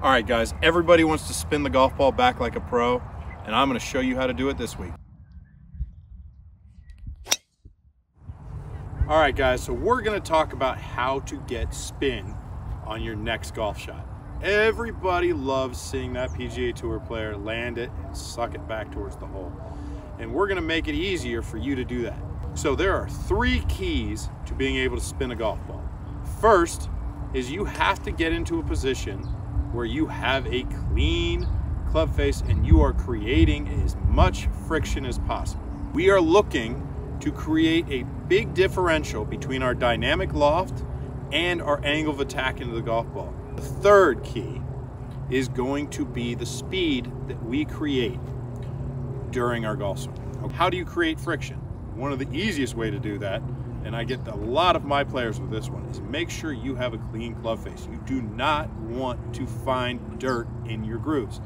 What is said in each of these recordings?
All right, guys, everybody wants to spin the golf ball back like a pro, and I'm gonna show you how to do it this week. All right, guys, so we're gonna talk about how to get spin on your next golf shot. Everybody loves seeing that PGA Tour player land it and suck it back towards the hole. And we're gonna make it easier for you to do that. So there are three keys to being able to spin a golf ball. First is you have to get into a position where you have a clean club face and you are creating as much friction as possible. We are looking to create a big differential between our dynamic loft and our angle of attack into the golf ball. The third key is going to be the speed that we create during our golf swing. How do you create friction? One of the easiest way to do that and I get a lot of my players with this one, is make sure you have a clean club face. You do not want to find dirt in your grooves.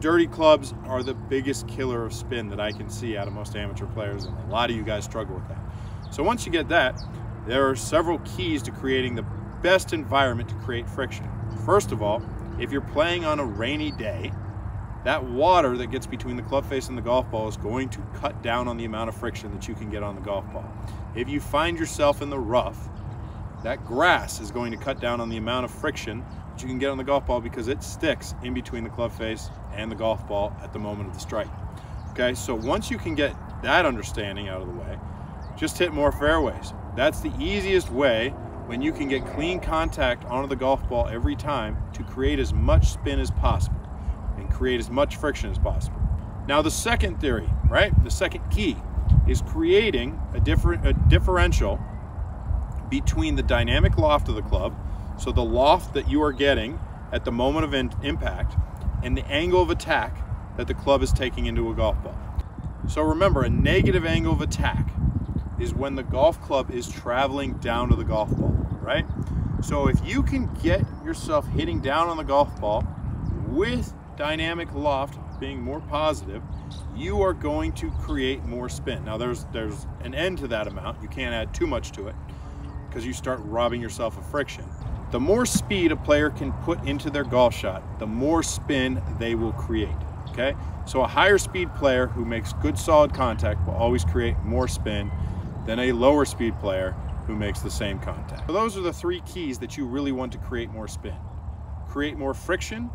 Dirty clubs are the biggest killer of spin that I can see out of most amateur players, and a lot of you guys struggle with that. So once you get that, there are several keys to creating the best environment to create friction. First of all, if you're playing on a rainy day, that water that gets between the club face and the golf ball is going to cut down on the amount of friction that you can get on the golf ball. If you find yourself in the rough, that grass is going to cut down on the amount of friction that you can get on the golf ball because it sticks in between the club face and the golf ball at the moment of the strike. Okay, so once you can get that understanding out of the way, just hit more fairways. That's the easiest way when you can get clean contact onto the golf ball every time to create as much spin as possible and create as much friction as possible. Now the second theory, right? The second key is creating a different a differential between the dynamic loft of the club, so the loft that you are getting at the moment of impact, and the angle of attack that the club is taking into a golf ball. So remember, a negative angle of attack is when the golf club is traveling down to the golf ball, right? So if you can get yourself hitting down on the golf ball with dynamic loft being more positive, you are going to create more spin. Now there's there's an end to that amount. You can't add too much to it because you start robbing yourself of friction. The more speed a player can put into their golf shot, the more spin they will create, okay? So a higher speed player who makes good solid contact will always create more spin than a lower speed player who makes the same contact. So those are the three keys that you really want to create more spin. Create more friction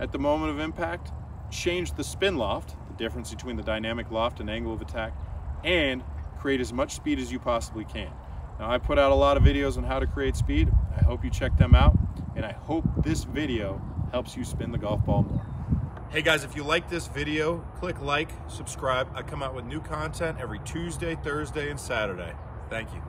at the moment of impact, change the spin loft, the difference between the dynamic loft and angle of attack, and create as much speed as you possibly can. Now I put out a lot of videos on how to create speed. I hope you check them out, and I hope this video helps you spin the golf ball more. Hey guys, if you like this video, click like, subscribe. I come out with new content every Tuesday, Thursday, and Saturday. Thank you.